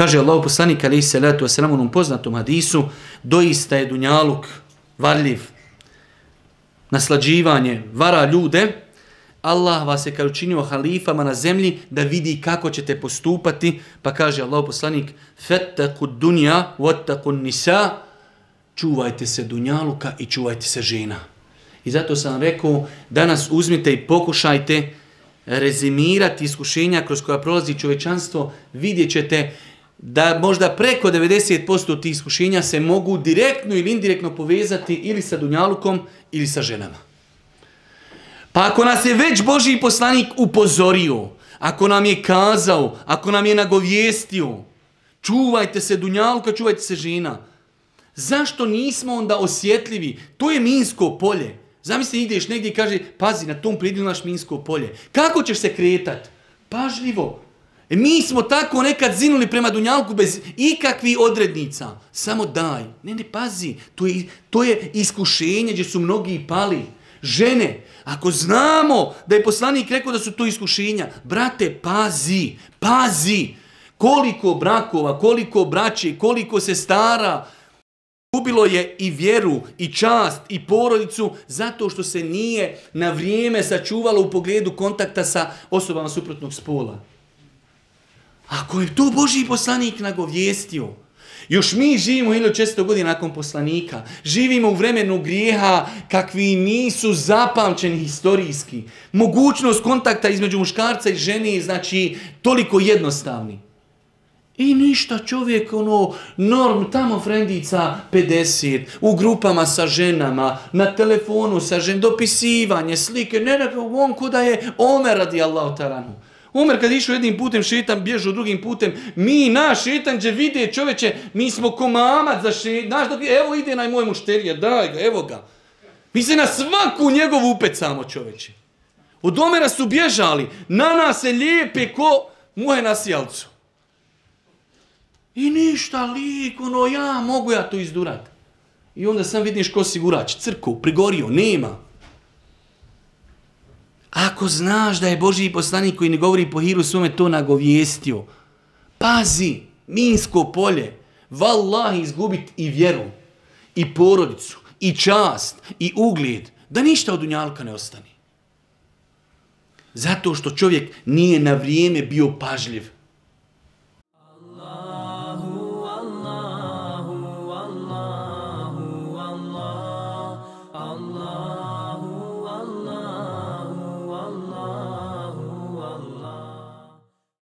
Kaže Allah poslanik alaihi salatu wasalam u onom poznatom hadisu, doista je dunjaluk varljiv, naslađivanje, vara ljude, Allah vas je kao učinio halifama na zemlji da vidi kako ćete postupati, pa kaže Allah poslanik, fettaku dunja, vottaku nisa, čuvajte se dunjaluka i čuvajte se žena. I zato sam rekao, danas uzmite i pokušajte rezimirati iskušenja kroz koja prolazi čovečanstvo, vidjet ćete da možda preko 90% tih iskušenja se mogu direktno ili indirektno povezati ili sa dunjalukom ili sa ženama. Pa ako nas je već Boži poslanik upozorio, ako nam je kazao, ako nam je nagovijestio, čuvajte se dunjaluka, čuvajte se žena. Zašto nismo onda osjetljivi? To je minsko polje. Zamisli, ideš negdje i kaže, pazi, na tom pridilu naš minsko polje. Kako ćeš se kretat? Pažljivo. E, mi smo tako nekad zinuli prema Dunjalku bez ikakvih odrednica. Samo daj. Ne, ne, pazi. To je, to je iskušenje gdje su mnogi pali. Žene, ako znamo da je poslanik rekao da su to iskušenja, brate, pazi, pazi. Koliko brakova, koliko braće, koliko se stara, Gubilo je i vjeru, i čast, i porodicu, zato što se nije na vrijeme sačuvalo u pogledu kontakta sa osobama suprotnog spola. Ako je to Boži poslanik nagovijestio, još mi živimo 1600 godina nakon poslanika, živimo u vremenu grijeha kakvi nisu zapamćeni historijski. Mogućnost kontakta između muškarca i žene znači toliko jednostavni. I ništa čovjek, ono, norm, tamo frendica 50, u grupama sa ženama, na telefonu sa žen, dopisivanje, slike, ne, ne, on kuda je Omer radi Allah taranu. Umar kad išao jednim putem šetan, bježu drugim putem, mi, naš šetan, će vide čoveče, mi smo ko mamac za šetan, Znaš, dok, evo ide naj moj mušterija, daj ga, evo ga. Mi se na svaku njegovu upecamo čoveče. Od Omera su bježali, na nas se lijepe ko muhe na sjelcu. I ništa, lik, ono, ja, mogu ja to izdurat. I onda sam vidiš ko sigurač, crku, prigorio, nema. Ako znaš da je Boži poslanik koji ne govori po hiru svome to nagovijestio, pazi, minsko polje, vallahi izgubit i vjeru, i porodicu, i čast, i ugled, da ništa od unjalka ne ostane. Zato što čovjek nije na vrijeme bio pažljiv.